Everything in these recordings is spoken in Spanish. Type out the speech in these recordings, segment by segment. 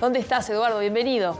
¿Dónde estás, Eduardo? Bienvenido.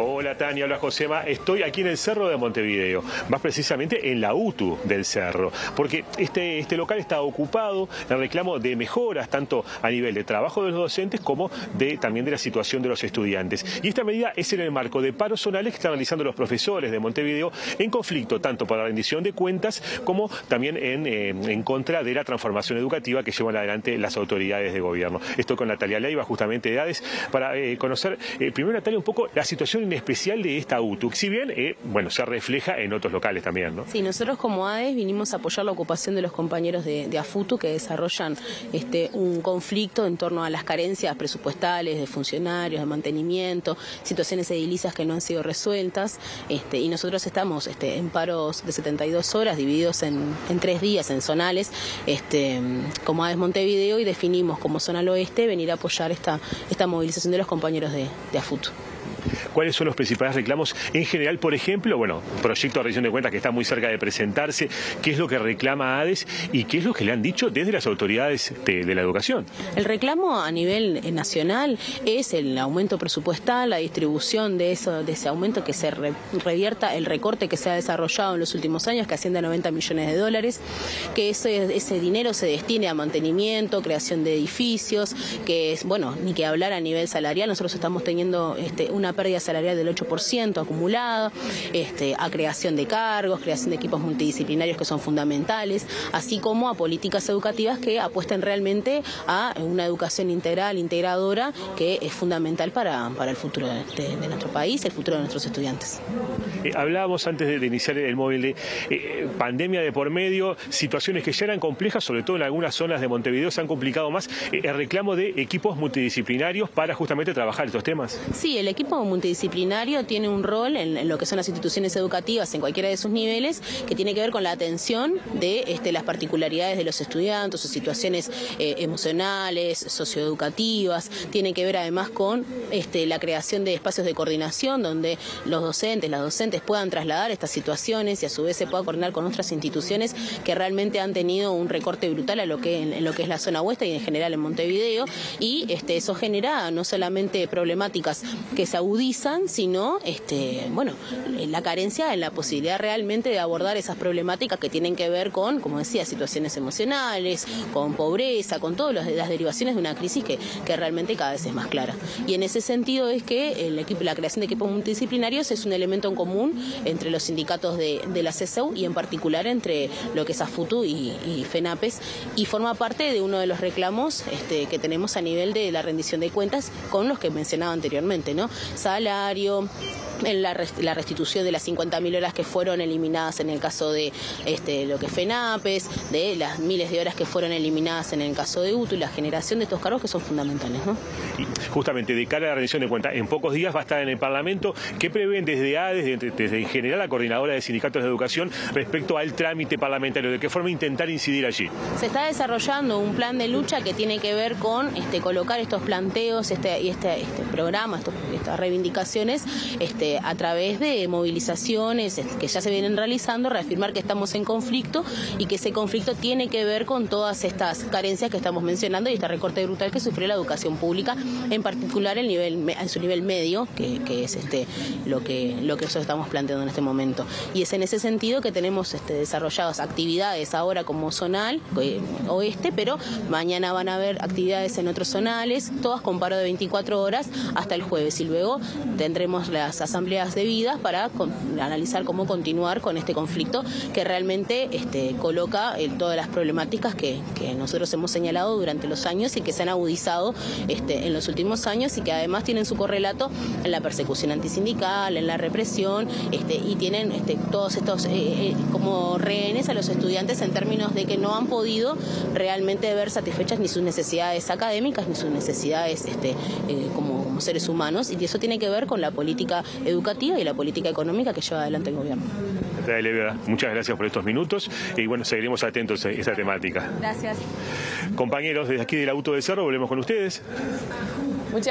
Hola Tania, hola Josema. Estoy aquí en el Cerro de Montevideo, más precisamente en la UTU del Cerro, porque este, este local está ocupado en reclamo de mejoras, tanto a nivel de trabajo de los docentes como de, también de la situación de los estudiantes. Y esta medida es en el marco de paros zonales que están realizando los profesores de Montevideo en conflicto tanto para la rendición de cuentas como también en, eh, en contra de la transformación educativa que llevan adelante las autoridades de gobierno. Estoy con Natalia Leiva, justamente de ADES, para eh, conocer, eh, primero Natalia, un poco la situación especial de esta UTU, si bien, eh, bueno, se refleja en otros locales también, ¿no? Sí, nosotros como ADES vinimos a apoyar la ocupación de los compañeros de, AFUTU que desarrollan este, un conflicto en torno a las carencias presupuestales de funcionarios, de mantenimiento, situaciones edilicias que no han sido resueltas, este, y nosotros estamos este, en paros de 72 horas divididos en, tres días en zonales, este, como ADES Montevideo, y definimos como zona al oeste venir a apoyar esta, esta movilización de los compañeros de, de AFUTU cuáles son los principales reclamos en general, por ejemplo, bueno, proyecto de rendición de cuentas que está muy cerca de presentarse, qué es lo que reclama ADES y qué es lo que le han dicho desde las autoridades de, la educación. El reclamo a nivel eh, nacional es el aumento presupuestal, la distribución de eso, de ese aumento que se revierta el recorte que se ha desarrollado en los últimos años, que asciende a 90 millones de dólares, que ese, ese dinero se destine a mantenimiento, creación de edificios, que es, bueno, ni que hablar a nivel salarial, nosotros estamos teniendo este, una pérdida salarial del 8% acumulada, este, a creación de cargos, creación de equipos multidisciplinarios que son fundamentales, así como a políticas educativas que apuesten realmente a una educación integral, integradora, que es fundamental para, para el futuro de, nuestro país, el futuro de nuestros estudiantes. Eh, hablábamos antes de, iniciar el móvil de eh, pandemia de por medio, situaciones que ya eran complejas, sobre todo en algunas zonas de Montevideo se han complicado más, eh, el reclamo de equipos multidisciplinarios para justamente trabajar estos temas. Sí, el equipo multidisciplinario tiene un rol en, lo que son las instituciones educativas en cualquiera de sus niveles que tiene que ver con la atención de este, las particularidades de los estudiantes, sus situaciones eh, emocionales, socioeducativas, tiene que ver además con este, la creación de espacios de coordinación donde los docentes, las docentes puedan trasladar estas situaciones y a su vez se pueda coordinar con otras instituciones que realmente han tenido un recorte brutal a lo que, en, lo que es la zona oeste y en general en Montevideo. Y este, eso genera no solamente problemáticas que se agudizan, sino este, bueno, la carencia en la posibilidad realmente de abordar esas problemáticas que tienen que ver con, como decía, situaciones emocionales, con pobreza, con todas las derivaciones de una crisis que, que realmente cada vez es más clara. Y en ese sentido es que el equipo, la creación de equipos multidisciplinarios es un elemento en común entre los sindicatos de, de la CSU y en particular entre lo que es AFUTU y, y FENAPES y forma parte de uno de los reclamos este, que tenemos a nivel de la rendición de cuentas con los que mencionaba anteriormente, ¿no? Salario, en la, restitución de las 50.000 horas que fueron eliminadas en el caso de este, lo que es FENAPES, de las miles de horas que fueron eliminadas en el caso de UTU y la generación de estos cargos que son fundamentales. ¿no? justamente, de cara a la rendición de cuentas, en pocos días va a estar en el Parlamento. ¿Qué prevén desde ADES, desde, en general la coordinadora de sindicatos de educación, respecto al trámite parlamentario? ¿De qué forma intentar incidir allí? Se está desarrollando un plan de lucha que tiene que ver con este, colocar estos planteos este, y este, este programa, reivindicaciones, este, a través de movilizaciones que ya se vienen realizando, reafirmar que estamos en conflicto y que ese conflicto tiene que ver con todas estas carencias que estamos mencionando y este recorte brutal que sufrió la educación pública, en particular el nivel, en su nivel medio, que, es este, lo, que, lo que nosotros estamos planteando en este momento. Y es en ese sentido que tenemos este, desarrolladas actividades ahora como zonal, eh, oeste, pero mañana van a haber actividades en otros zonales, todas con paro de 24 horas hasta el jueves luego tendremos las asambleas debidas para analizar cómo continuar con este conflicto que realmente este, coloca todas las problemáticas que, nosotros hemos señalado durante los años y que se han agudizado este, en los últimos años y que además tienen su correlato en la persecución antisindical, en la represión este, y tienen todos estos eh, eh, como rehenes a los estudiantes en términos de que no han podido realmente ver satisfechas ni sus necesidades académicas ni sus necesidades eh, como, seres humanos eso tiene que ver con la política educativa y la política económica que lleva adelante el gobierno. Muchas gracias por estos minutos y bueno, seguiremos atentos a esa temática. Gracias. Compañeros, desde aquí del Auto de Cerro volvemos con ustedes. Muchas